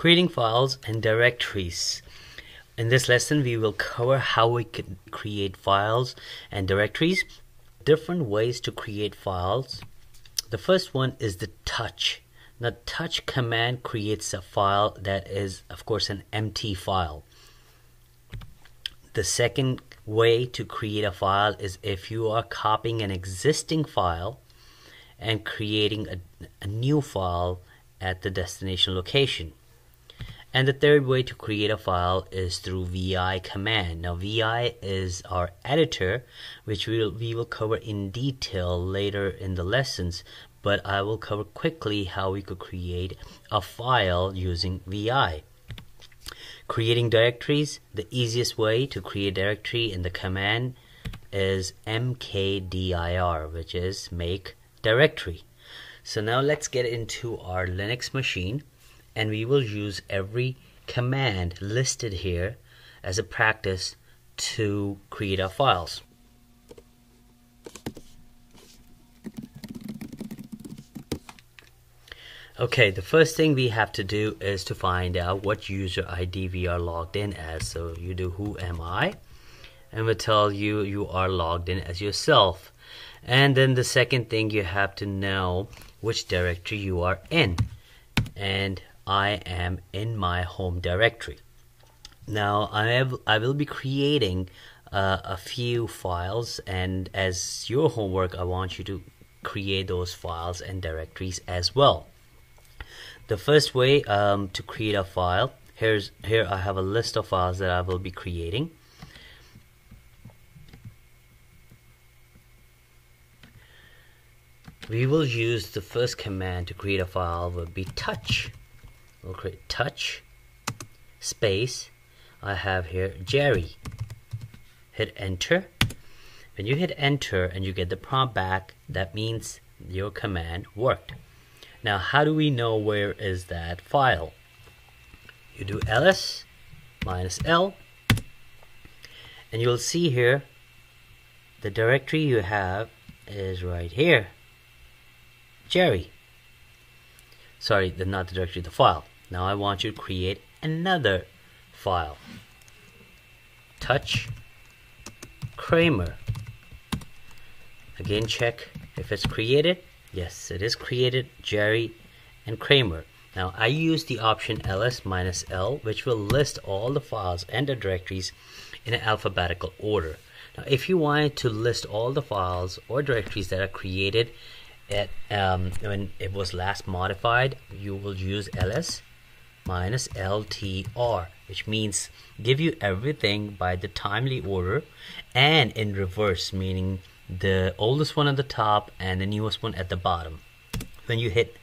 creating files and directories. In this lesson, we will cover how we can create files and directories, different ways to create files. The first one is the touch. The touch command creates a file that is, of course, an empty file. The second way to create a file is if you are copying an existing file and creating a, a new file at the destination location. And the third way to create a file is through vi command. Now vi is our editor which we will, we will cover in detail later in the lessons but I will cover quickly how we could create a file using vi. Creating directories, the easiest way to create directory in the command is mkdir which is make directory. So now let's get into our Linux machine and we will use every command listed here as a practice to create our files. Okay, the first thing we have to do is to find out what user ID we are logged in as. So you do who am I and will tell you you are logged in as yourself. And then the second thing you have to know which directory you are in. And I am in my home directory. Now I, have, I will be creating uh, a few files and as your homework I want you to create those files and directories as well. The first way um, to create a file, here's here I have a list of files that I will be creating. We will use the first command to create a file will be touch we'll create touch space. I have here Jerry. Hit enter. When you hit enter and you get the prompt back that means your command worked. Now how do we know where is that file? You do ls minus l and you'll see here the directory you have is right here. Jerry. Sorry the not the directory the file now I want you to create another file. Touch Kramer. Again, check if it's created. Yes, it is created. Jerry and Kramer. Now I use the option ls minus l which will list all the files and the directories in an alphabetical order. Now if you wanted to list all the files or directories that are created at um, when it was last modified you will use ls minus LTR, which means give you everything by the timely order and in reverse, meaning the oldest one at the top and the newest one at the bottom. When you hit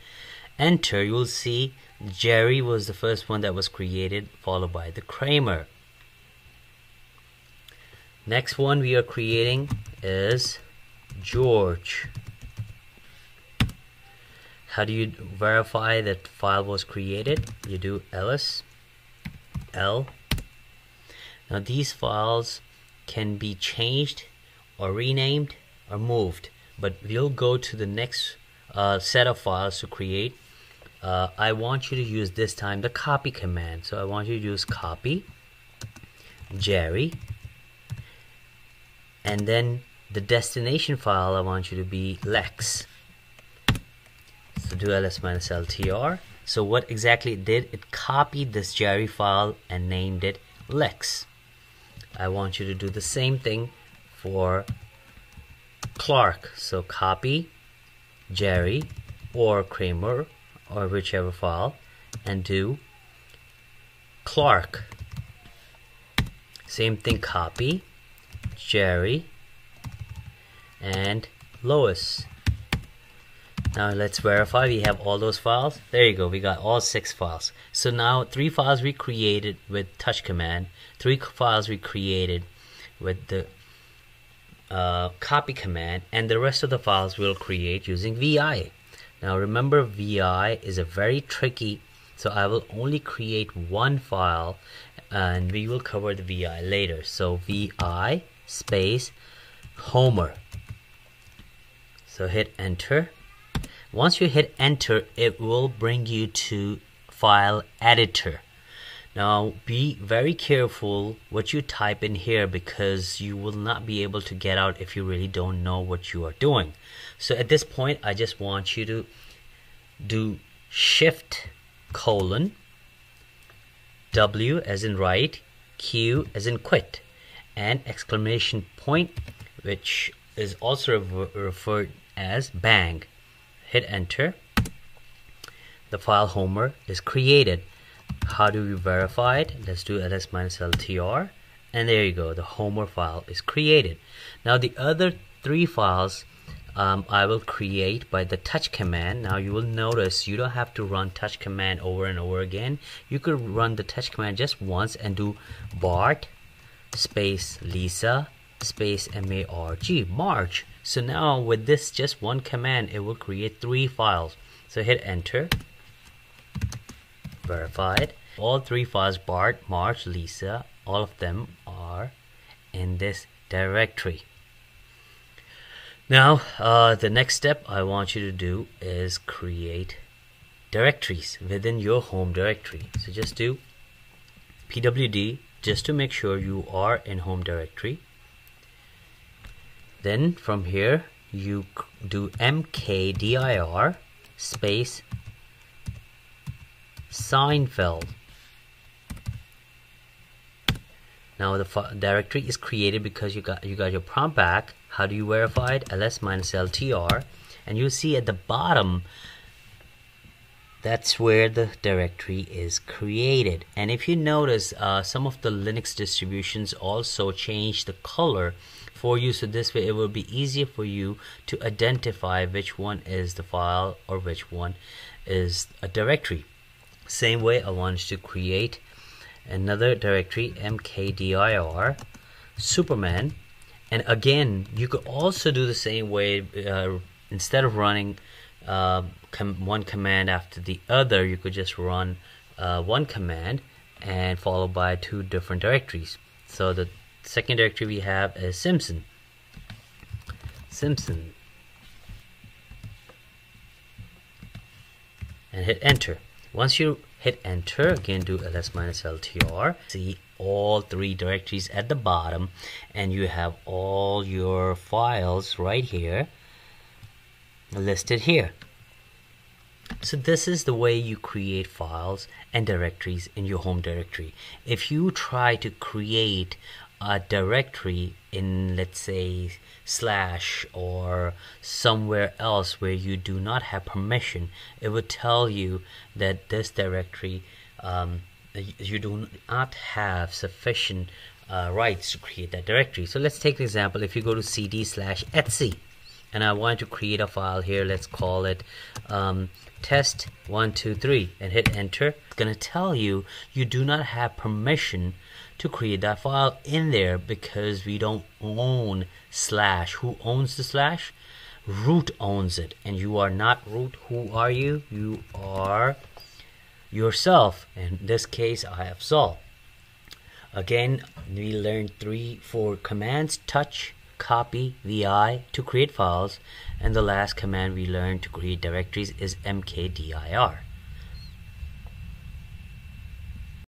enter, you'll see Jerry was the first one that was created, followed by the Kramer. Next one we are creating is George. How do you verify that file was created? You do ls l. Now these files can be changed or renamed or moved, but we'll go to the next uh, set of files to create. Uh, I want you to use this time the copy command. So I want you to use copy Jerry and then the destination file I want you to be Lex do ls minus ltr so what exactly it did it copied this jerry file and named it lex. I want you to do the same thing for Clark. So copy Jerry or Kramer or whichever file and do Clark. Same thing copy Jerry and Lois now let's verify we have all those files. There you go, we got all six files. So now three files we created with touch command, three files we created with the uh, copy command, and the rest of the files we'll create using VI. Now remember VI is a very tricky, so I will only create one file and we will cover the VI later. So VI space Homer. So hit enter once you hit enter, it will bring you to file editor. Now be very careful what you type in here because you will not be able to get out if you really don't know what you are doing. So at this point I just want you to do shift colon W as in write, Q as in quit, and exclamation point, which is also referred as bang. Hit enter. The file homer is created. How do we verify it? Let's do ls minus ltr, and there you go. The homer file is created. Now the other three files um, I will create by the touch command. Now you will notice you don't have to run touch command over and over again. You could run the touch command just once and do Bart space Lisa space marg marge. So now with this just one command it will create three files. So hit enter. Verified. All three files Bart, Marge, Lisa, all of them are in this directory. Now, uh, the next step I want you to do is create directories within your home directory. So just do pwd just to make sure you are in home directory. Then from here you do mkdir space Seinfeld Now the directory is created because you got you got your prompt back. How do you verify it? ls minus ltr, and you see at the bottom that's where the directory is created. And if you notice, uh, some of the Linux distributions also change the color for you, so this way it will be easier for you to identify which one is the file or which one is a directory. Same way I wanted to create another directory mkdir superman and again you could also do the same way uh, instead of running uh, com one command after the other you could just run uh, one command and followed by two different directories. So the second directory we have is Simpson. Simpson. And hit enter. Once you hit enter again do ls minus ltr see all three directories at the bottom and you have all your files right here listed here. So this is the way you create files and directories in your home directory. If you try to create a directory in let's say slash or somewhere else where you do not have permission it would tell you that this directory um, you do not have sufficient uh, rights to create that directory. So let's take an example. If you go to cd slash etc and I want to create a file here. Let's call it um, test 123 and hit enter. It's gonna tell you you do not have permission to create that file in there because we don't own slash. Who owns the slash? Root owns it. And you are not root. Who are you? You are yourself. In this case I have Saul again we learned three four commands. Touch copy vi to create files and the last command we learned to create directories is mkdir